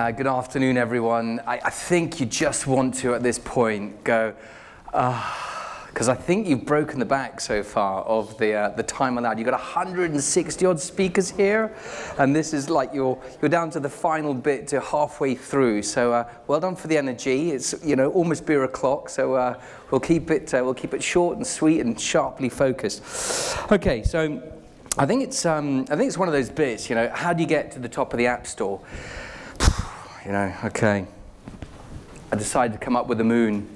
Uh, good afternoon, everyone. I, I, think you just want to, at this point, go, because uh, I think you've broken the back so far of the, uh, the time allowed. You've got 160 odd speakers here, and this is like you're, you're down to the final bit to halfway through. So uh, well done for the energy. It's you know almost beer o'clock, so uh, we'll keep it uh, we'll keep it short and sweet and sharply focused. Okay, so. I think it's um, I think it's one of those bits. You know, how do you get to the top of the app store? You know, okay. I decided to come up with the moon.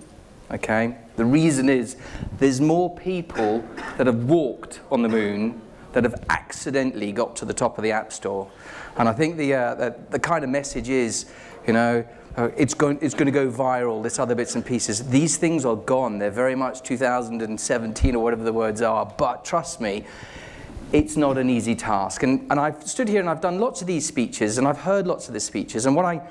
Okay. The reason is there's more people that have walked on the moon that have accidentally got to the top of the app store. And I think the uh, the, the kind of message is, you know. Uh, it's going, it's going to go viral, this other bits and pieces. These things are gone. They're very much 2017 or whatever the words are. But trust me, it's not an easy task. And, and I've stood here and I've done lots of these speeches and I've heard lots of the speeches. And what I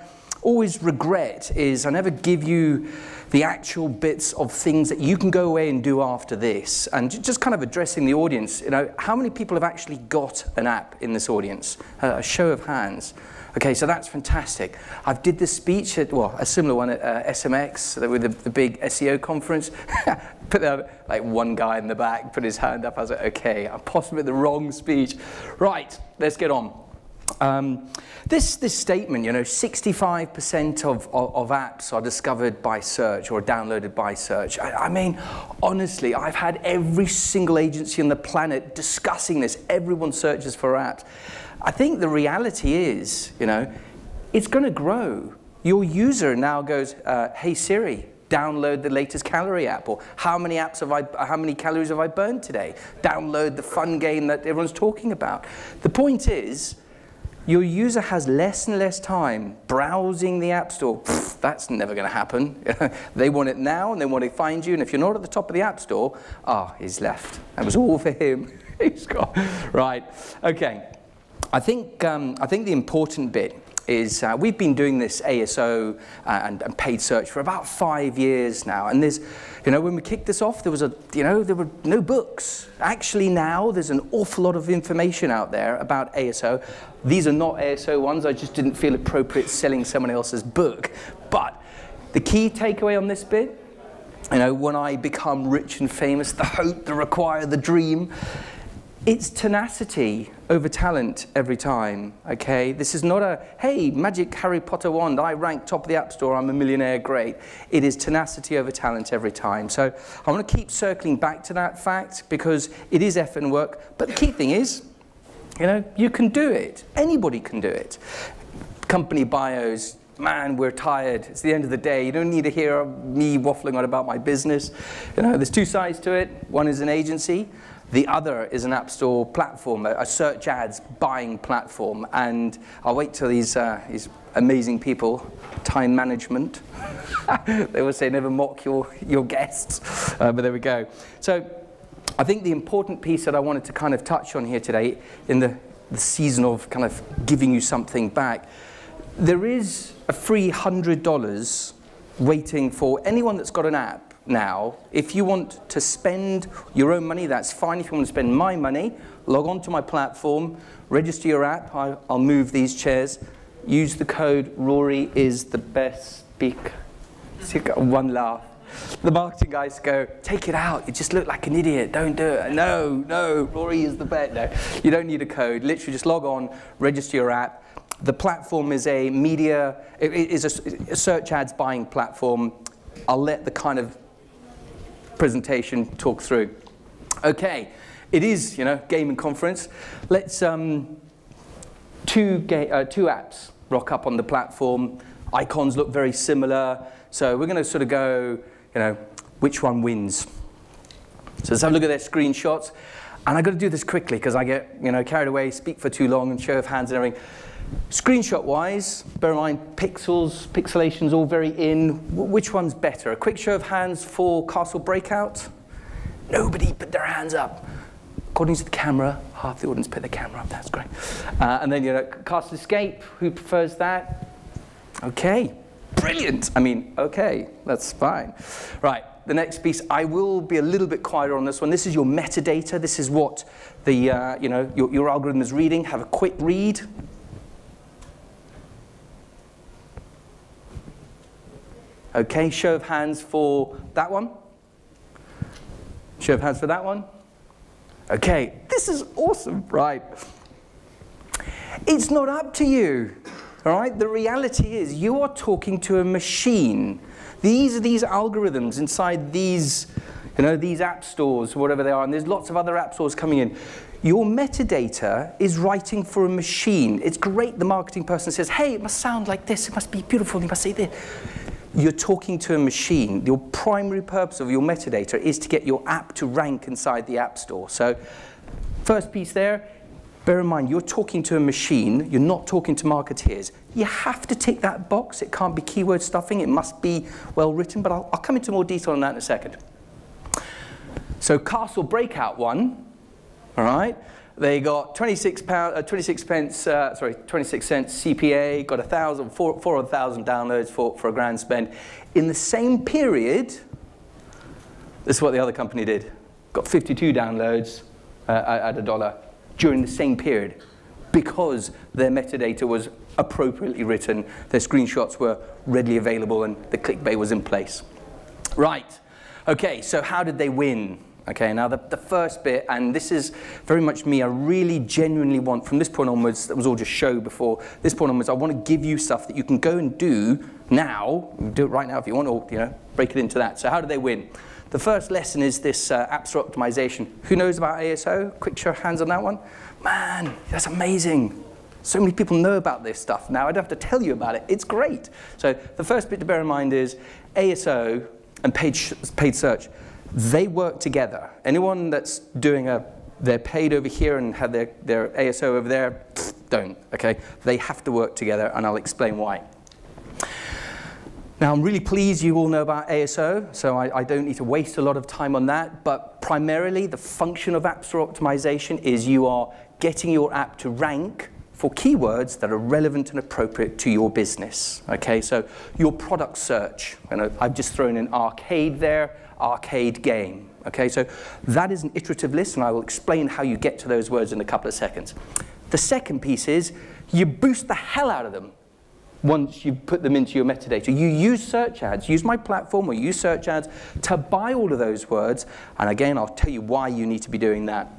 always regret is I never give you the actual bits of things that you can go away and do after this. And just kind of addressing the audience, you know, how many people have actually got an app in this audience? Uh, a show of hands. Okay, so that's fantastic. I've did this speech at, well, a similar one at uh, SMX, with the, the big SEO conference. put there, like one guy in the back put his hand up. I was like, okay, I'm possibly the wrong speech. Right, let's get on. Um, this, this statement, you know, 65% of, of, of, apps are discovered by search or downloaded by search. I, I, mean, honestly, I've had every single agency on the planet discussing this. Everyone searches for apps. I think the reality is, you know, it's going to grow. Your user now goes, uh, hey Siri, download the latest calorie app, or how many apps have I, how many calories have I burned today? Download the fun game that everyone's talking about. The point is, your user has less and less time browsing the App Store. Pfft, that's never going to happen. they want it now and they want to find you. And if you're not at the top of the App Store, ah, oh, he's left. That was all for him. he's gone. Right. Okay. I think, um, I think the important bit is uh, we've been doing this ASO uh, and, and, paid search for about five years now. And there's, you know, when we kicked this off, there was a, you know, there were no books. Actually now there's an awful lot of information out there about ASO. These are not ASO ones. I just didn't feel appropriate selling someone else's book. But the key takeaway on this bit, you know, when I become rich and famous, the hope, the require, the dream, it's tenacity over talent every time, okay? This is not a, hey, magic Harry Potter wand, I rank top of the App Store, I'm a millionaire, great. It is tenacity over talent every time. So I want to keep circling back to that fact because it is effort and work. But the key thing is, you know, you can do it. Anybody can do it. Company bios, man, we're tired. It's the end of the day. You don't need to hear me waffling on about my business. You know, there's two sides to it. One is an agency, the other is an App Store platform, a, search ads buying platform. And I'll wait till these, uh, these amazing people, time management, they will say never mock your, your guests. Uh, but there we go. So I think the important piece that I wanted to kind of touch on here today in the, the season of kind of giving you something back, there is a free $100 waiting for anyone that's got an app now, if you want to spend your own money, that's fine. If you want to spend my money, log on to my platform, register your app. I, will move these chairs. Use the code Rory is the best speaker. One laugh. The marketing guys go, take it out. You just look like an idiot. Don't do it. No, no, Rory is the best. No, you don't need a code. Literally just log on, register your app. The platform is a media, it is a search ads buying platform. I'll let the kind of presentation talk through. Okay, it is, you know, gaming conference. Let's, um, two, uh, two apps rock up on the platform. Icons look very similar. So we're going to sort of go, you know, which one wins? So let's have a look at their screenshots. And I've got to do this quickly because I get, you know, carried away, speak for too long and show of hands and everything. Screenshot wise, bear in mind pixels, pixelation's all very in. which one's better? A quick show of hands for Castle Breakout? Nobody put their hands up. According to the camera, half the audience put their camera up, that's great. Uh, and then, you know, Castle Escape, who prefers that? Okay, brilliant. I mean, okay, that's fine. Right, the next piece, I will be a little bit quieter on this one. This is your metadata. This is what the, uh, you know, your, your algorithm is reading. Have a quick read. Okay, show of hands for that one. Show of hands for that one. Okay, this is awesome, right? It's not up to you, all right? The reality is you are talking to a machine. These are these algorithms inside these, you know, these app stores, whatever they are, and there's lots of other app stores coming in. Your metadata is writing for a machine. It's great the marketing person says, hey, it must sound like this, it must be beautiful, you must say this you're talking to a machine. Your primary purpose of your metadata is to get your app to rank inside the App Store. So first piece there, bear in mind, you're talking to a machine, you're not talking to marketeers. You have to tick that box. It can't be keyword stuffing. It must be well written, but I'll, I'll come into more detail on that in a second. So Castle Breakout one, all right? They got 26, pound, uh, 26 pence, uh, sorry, 26 cents CPA, got a thousand, four, 400,000 downloads for, for a grand spend. In the same period, this is what the other company did. Got 52 downloads uh, at a dollar during the same period because their metadata was appropriately written, their screenshots were readily available, and the clickbait was in place. Right, okay, so how did they win? Okay, now the, the first bit, and this is very much me, I really genuinely want, from this point onwards, that was all just show before, this point onwards, I want to give you stuff that you can go and do now, do it right now if you want, or you know, break it into that. So how do they win? The first lesson is this uh, optimization. Who knows about ASO? Quick show of hands on that one. Man, that's amazing. So many people know about this stuff now. I don't have to tell you about it. It's great. So the first bit to bear in mind is ASO and paid, paid search they work together. Anyone that's doing a, they're paid over here and have their, their ASO over there, don't, okay? They have to work together, and I'll explain why. Now, I'm really pleased you all know about ASO, so I, I, don't need to waste a lot of time on that, but primarily the function of App Store optimization is you are getting your app to rank for keywords that are relevant and appropriate to your business. Okay, so your product search, and I've just thrown an arcade there, arcade game. Okay, so that is an iterative list, and I will explain how you get to those words in a couple of seconds. The second piece is you boost the hell out of them once you put them into your metadata. You use search ads, use my platform or use search ads to buy all of those words, and again, I'll tell you why you need to be doing that.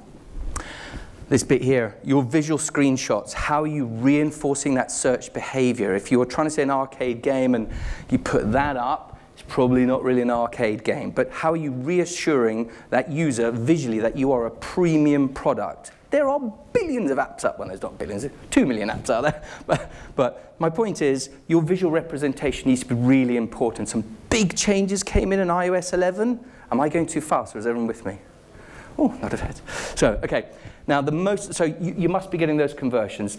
This bit here, your visual screenshots, how are you reinforcing that search behavior? If you were trying to say an arcade game and you put that up, probably not really an arcade game, but how are you reassuring that user visually that you are a premium product? There are billions of apps up, well, there's not billions, two million apps out there. But, but my point is, your visual representation needs to be really important. Some big changes came in in iOS 11. Am I going too fast, or is everyone with me? Oh, not a bit. So, okay. Now, the most, so you, you must be getting those conversions.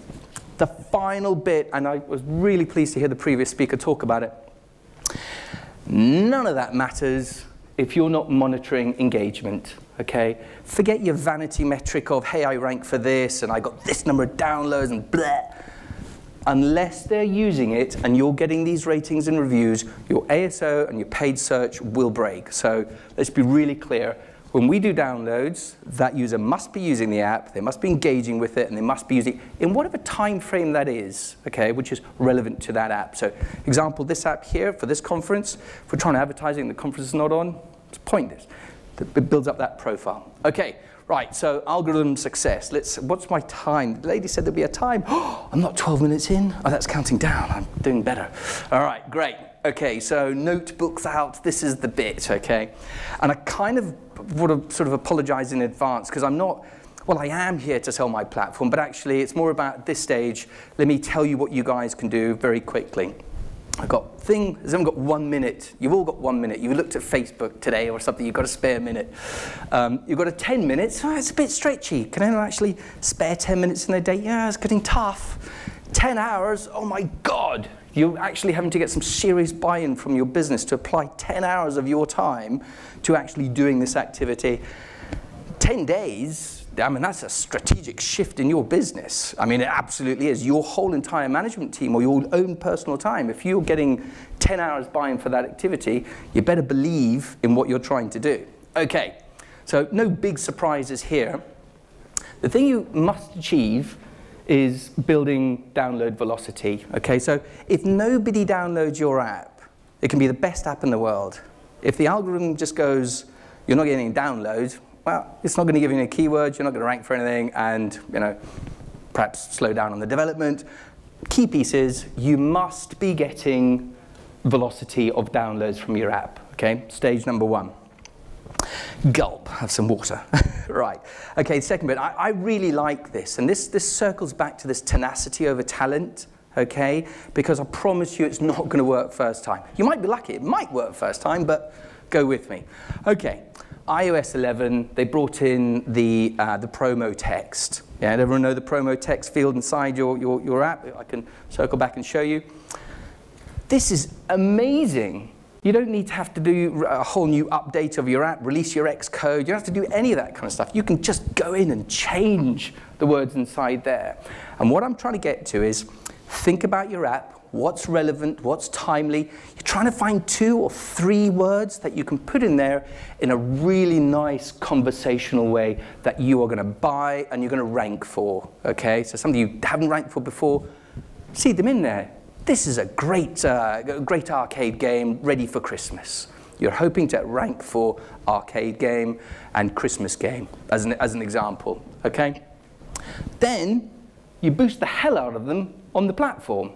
The final bit, and I was really pleased to hear the previous speaker talk about it, None of that matters if you're not monitoring engagement, okay? Forget your vanity metric of, hey, I rank for this, and I got this number of downloads, and blah. Unless they're using it and you're getting these ratings and reviews, your ASO and your paid search will break. So let's be really clear. When we do downloads, that user must be using the app, they must be engaging with it, and they must be using it in whatever time frame that is, okay, which is relevant to that app. So, example, this app here for this conference, if we're trying to advertising, the conference is not on, it's pointless. It builds up that profile. Okay, right, so algorithm success. Let's, what's my time? The lady said there'd be a time. Oh, I'm not 12 minutes in. Oh, that's counting down. I'm doing better. All right, great. Okay, so notebooks out. This is the bit, okay? And I kind of would have sort of apologize in advance because I'm not, well, I am here to sell my platform, but actually it's more about this stage, let me tell you what you guys can do very quickly. I've got thing, I've got one minute. You've all got one minute. You looked at Facebook today or something, you've got a spare minute. Um, you've got a 10 minutes, oh, it's a bit stretchy. Can anyone actually spare 10 minutes in a day? Yeah, it's getting tough. 10 hours, oh my God. You're actually having to get some serious buy-in from your business to apply 10 hours of your time to actually doing this activity. 10 days, I mean, that's a strategic shift in your business. I mean, it absolutely is. Your whole entire management team or your own personal time, if you're getting 10 hours buy-in for that activity, you better believe in what you're trying to do. Okay, so no big surprises here. The thing you must achieve is building download velocity. Okay, so if nobody downloads your app, it can be the best app in the world. If the algorithm just goes, you're not getting any downloads, well, it's not going to give you any keywords, you're not going to rank for anything, and you know, perhaps slow down on the development. Key piece is you must be getting velocity of downloads from your app. Okay, stage number one. Gulp, have some water. right. Okay, second bit. I, I really like this, and this, this circles back to this tenacity over talent okay? Because I promise you it's not going to work first time. You might be lucky, it might work first time, but go with me. Okay, iOS 11, they brought in the, uh, the promo text. Yeah, everyone know the promo text field inside your, your, your app? I can circle back and show you. This is amazing. You don't need to have to do a whole new update of your app, release your Xcode. You don't have to do any of that kind of stuff. You can just go in and change the words inside there. And what I'm trying to get to is think about your app, what's relevant, what's timely. You're trying to find two or three words that you can put in there in a really nice conversational way that you are going to buy and you're going to rank for. Okay, so something you haven't ranked for before, see them in there this is a great, uh, great arcade game ready for Christmas. You're hoping to rank for arcade game and Christmas game as an, as an example, okay? Then you boost the hell out of them on the platform.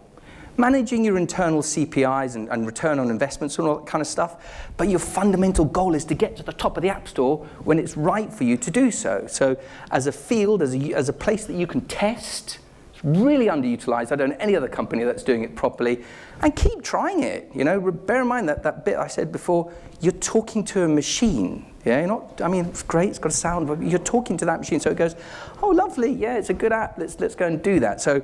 Managing your internal CPIs and, and, return on investments and all that kind of stuff, but your fundamental goal is to get to the top of the App Store when it's right for you to do so. So as a field, as a, as a place that you can test, really underutilized. I don't know any other company that's doing it properly. And keep trying it. You know, bear in mind that, that bit I said before, you're talking to a machine. Yeah, you're not, I mean, it's great, it's got a sound, but you're talking to that machine. So it goes, oh, lovely, yeah, it's a good app, let's, let's go and do that. So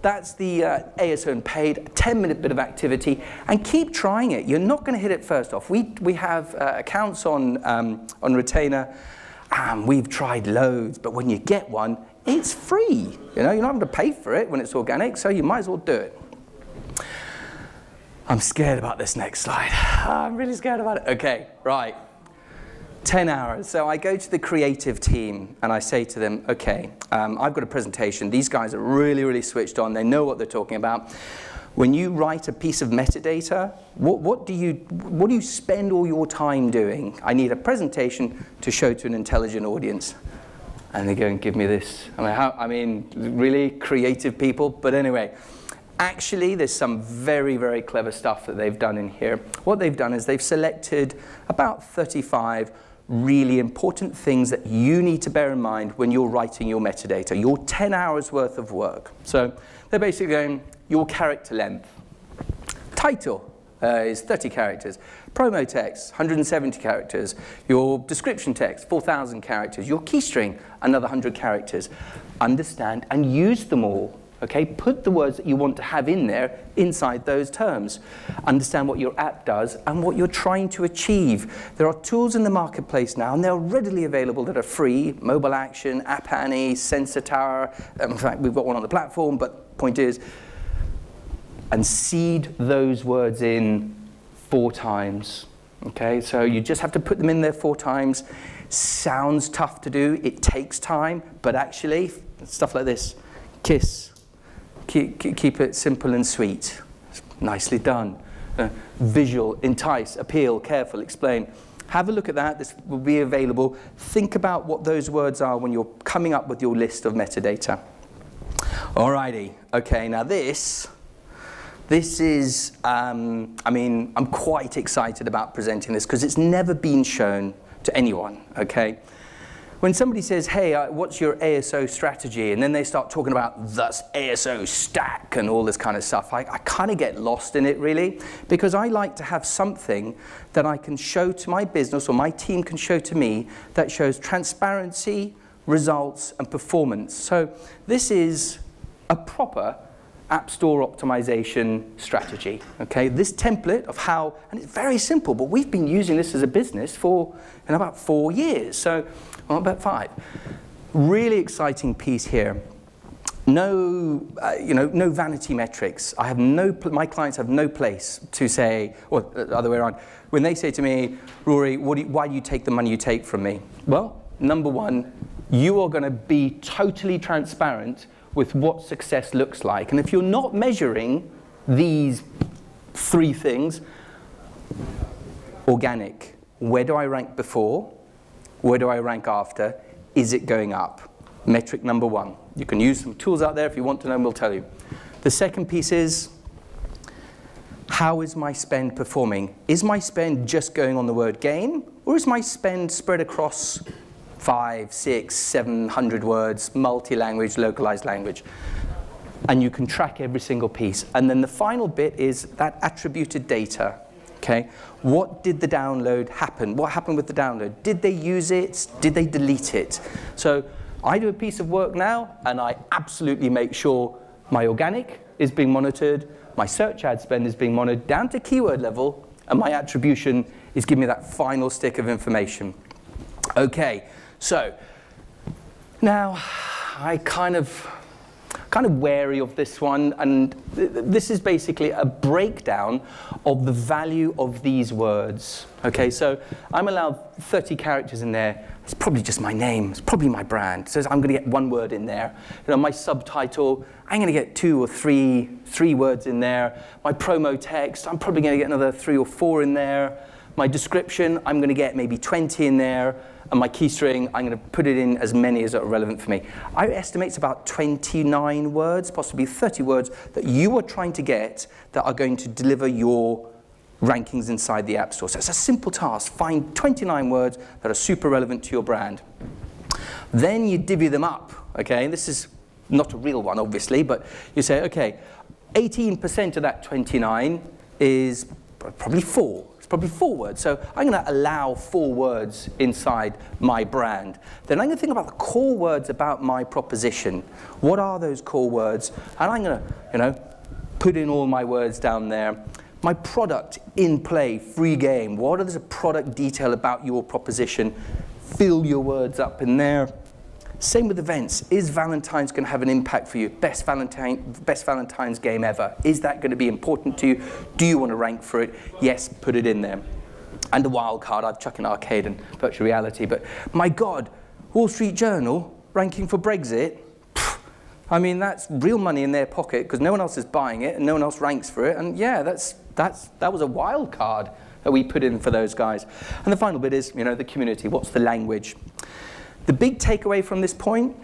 that's the uh, ASO paid, 10 minute bit of activity, and keep trying it. You're not going to hit it first off. We, we have uh, accounts on, um, on Retainer, and we've tried loads, but when you get one, it's free. You know, you're not having to pay for it when it's organic, so you might as well do it. I'm scared about this next slide. I'm really scared about it. Okay, right. 10 hours. So I go to the creative team and I say to them, okay, um, I've got a presentation. These guys are really, really switched on. They know what they're talking about. When you write a piece of metadata, what, what, do you, what do you spend all your time doing? I need a presentation to show to an intelligent audience and they go and give me this. I mean, how, I mean, really creative people. But anyway, actually, there's some very, very clever stuff that they've done in here. What they've done is they've selected about 35 really important things that you need to bear in mind when you're writing your metadata, your 10 hours worth of work. So they're basically going, your character length, title, uh, is 30 characters. Promo text, 170 characters. Your description text, 4,000 characters. Your key string, another 100 characters. Understand and use them all. Okay, put the words that you want to have in there inside those terms. Understand what your app does and what you're trying to achieve. There are tools in the marketplace now, and they're readily available that are free. Mobile Action, App Annie, Sensor Tower. In fact, we've got one on the platform, but point is, and seed those words in four times. Okay, so you just have to put them in there four times. Sounds tough to do, it takes time, but actually, stuff like this kiss, keep, keep it simple and sweet. Nicely done. Uh, visual, entice, appeal, careful, explain. Have a look at that. This will be available. Think about what those words are when you're coming up with your list of metadata. Alrighty. Okay, now this this is, um, I mean, I'm quite excited about presenting this because it's never been shown to anyone, okay? When somebody says, hey, uh, what's your ASO strategy? And then they start talking about the ASO stack and all this kind of stuff, I, I kind of get lost in it really because I like to have something that I can show to my business or my team can show to me that shows transparency, results, and performance. So this is a proper App Store optimization strategy. Okay, this template of how, and it's very simple, but we've been using this as a business for in about four years, so well, about five. Really exciting piece here. No, uh, you know, no vanity metrics. I have no, my clients have no place to say, or the other way around. When they say to me, Rory, do you, why do you take the money you take from me? Well, number one, you are going to be totally transparent with what success looks like. And if you're not measuring these three things, Organic, where do I rank before? Where do I rank after? Is it going up? Metric number one. You can use some tools out there if you want to know, and we'll tell you. The second piece is, how is my spend performing? Is my spend just going on the word gain, or is my spend spread across five, six, seven hundred words, multi-language, localized language? And you can track every single piece. And then the final bit is that attributed data. Okay, what did the download happen? What happened with the download? Did they use it? Did they delete it? So I do a piece of work now, and I absolutely make sure my organic is being monitored, my search ad spend is being monitored down to keyword level, and my attribution is giving me that final stick of information. Okay, so now I kind of kind of wary of this one, and th this is basically a breakdown of the value of these words. Okay, so I'm allowed 30 characters in there. It's probably just my name. It's probably my brand. So I'm going to get one word in there. You know, my subtitle, I'm going to get two or three, three words in there. My promo text, I'm probably going to get another three or four in there. My description, I'm going to get maybe 20 in there and my key string, I'm going to put it in as many as are relevant for me. I estimate it's about 29 words, possibly 30 words, that you are trying to get that are going to deliver your rankings inside the App Store. So it's a simple task. Find 29 words that are super relevant to your brand. Then you divvy them up, okay? This is not a real one, obviously, but you say, okay, 18% of that 29 is probably four. Probably four words. So I'm going to allow four words inside my brand. Then I'm going to think about the core words about my proposition. What are those core words? And I'm going to, you know, put in all my words down there. My product in play, free game. What is the product detail about your proposition? Fill your words up in there. Same with events. Is Valentine's going to have an impact for you? Best, Valentine, best Valentine's game ever. Is that going to be important to you? Do you want to rank for it? Yes, put it in there. And the wild card, I've chucked in arcade and virtual reality, but my God, Wall Street Journal ranking for Brexit. I mean, that's real money in their pocket because no one else is buying it and no one else ranks for it. And yeah, that's, that's, that was a wild card that we put in for those guys. And the final bit is, you know, the community. What's the language? The big takeaway from this point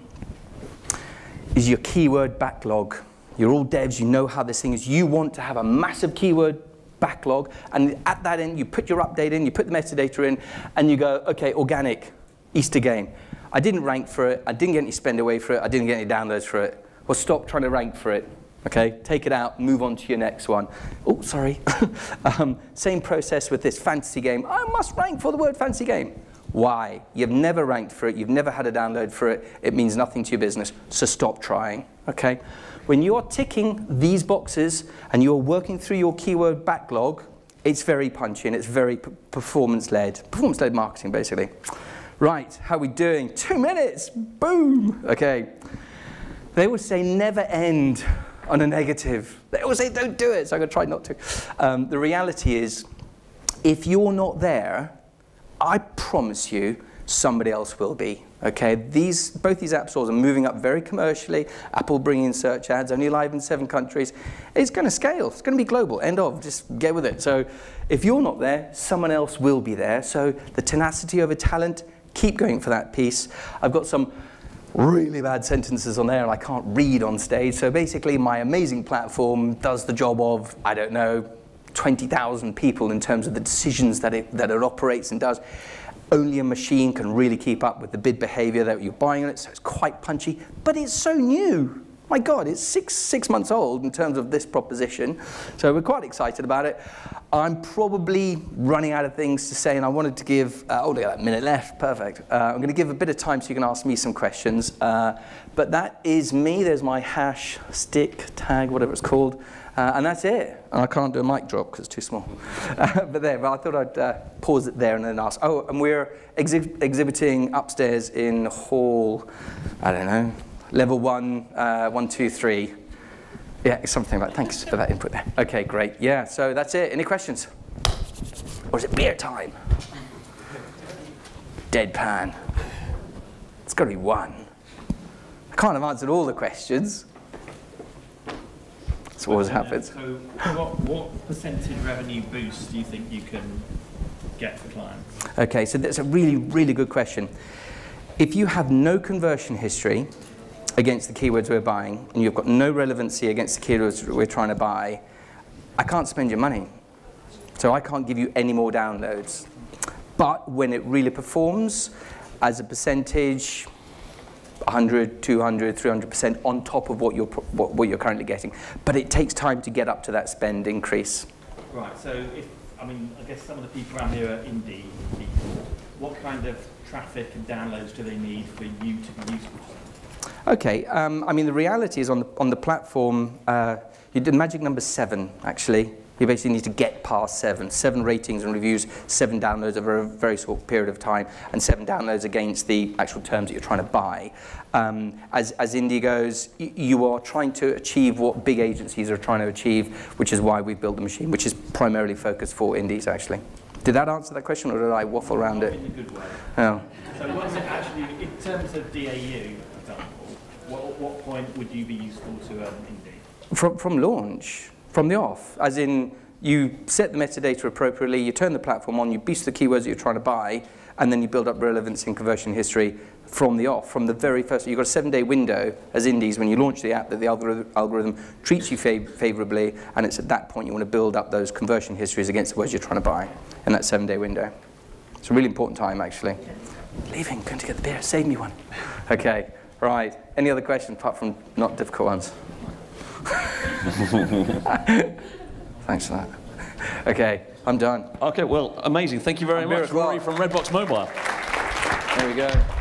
is your keyword backlog. You're all devs, you know how this thing is. You want to have a massive keyword backlog, and at that end, you put your update in, you put the metadata in, and you go, okay, organic, Easter game. I didn't rank for it, I didn't get any spend away for it, I didn't get any downloads for it. Well, stop trying to rank for it. Okay, take it out, move on to your next one. Oh, sorry. um, same process with this fantasy game. I must rank for the word fantasy game. Why? You've never ranked for it, you've never had a download for it, it means nothing to your business, so stop trying, okay? When you're ticking these boxes and you're working through your keyword backlog, it's very punchy and it's very performance-led, performance-led marketing, basically. Right, how are we doing? Two minutes, boom, okay. They would say never end on a negative. They always say don't do it, so I'm gonna try not to. Um, the reality is, if you're not there, I promise you somebody else will be. Okay, these, both these app stores are moving up very commercially. Apple bringing search ads, only live in seven countries. It's going to scale. It's going to be global. End of. Just get with it. So if you're not there, someone else will be there. So the tenacity over talent, keep going for that piece. I've got some really bad sentences on there and I can't read on stage. So basically my amazing platform does the job of, I don't know, 20,000 people in terms of the decisions that it, that it operates and does. Only a machine can really keep up with the bid behavior that you're buying on it, so it's quite punchy, but it's so new. My God, it's six, six months old in terms of this proposition, so we're quite excited about it. I'm probably running out of things to say, and I wanted to give, uh, oh, look a minute left, perfect. Uh, I'm going to give a bit of time so you can ask me some questions. Uh, but that is me. There's my hash, stick, tag, whatever it's called. Uh, and that's it. And I can't do a mic drop because it's too small. Uh, but there, but I thought I'd uh, pause it there and then ask. Oh, and we're exhi exhibiting upstairs in the hall, I don't know, level one, uh, one, two, three. Yeah, something like Thanks for that input there. Okay, great. Yeah, so that's it. Any questions? Or is it beer time? Deadpan. It's got to be one. I can't have answered all the questions. That's what always happens. So what, what percentage revenue boost do you think you can get for clients? Okay, so that's a really, really good question. If you have no conversion history against the keywords we're buying, and you've got no relevancy against the keywords we're trying to buy, I can't spend your money. So I can't give you any more downloads. But when it really performs, as a percentage, 100, 200, 300% on top of what you're, what, what you're currently getting. But it takes time to get up to that spend increase. Right, so if, I mean, I guess some of the people around here are indie people. What kind of traffic and downloads do they need for you to be useful to? Okay, um, I mean, the reality is on the, on the platform, uh, you did magic number seven, actually. You basically need to get past seven. Seven ratings and reviews, seven downloads over a very short period of time, and seven downloads against the actual terms that you're trying to buy. Um, as, as indie goes, y- you are trying to achieve what big agencies are trying to achieve, which is why we've built the machine, which is primarily focused for indies, actually. Did that answer that question, or did I waffle around it? In a good way. Oh. So what's it actually, in terms of DAU, what, at what point would you be useful to um, an indie? From, from launch, from the off, as in you set the metadata appropriately, you turn the platform on, you boost the keywords that you're trying to buy, and then you build up relevance and conversion history from the off, from the very first. You've got a seven-day window as indies when you launch the app that the algorithm, algorithm treats you fav- favorably, and it's at that point you want to build up those conversion histories against the words you're trying to buy in that seven-day window. It's a really important time, actually. Leaving, going to get the beer. Save me one. Okay, right. Any other questions apart from not difficult ones? Thanks for that. Okay, I'm done. Okay, well, amazing. Thank you very A much. Rory from Redbox Mobile. There we go.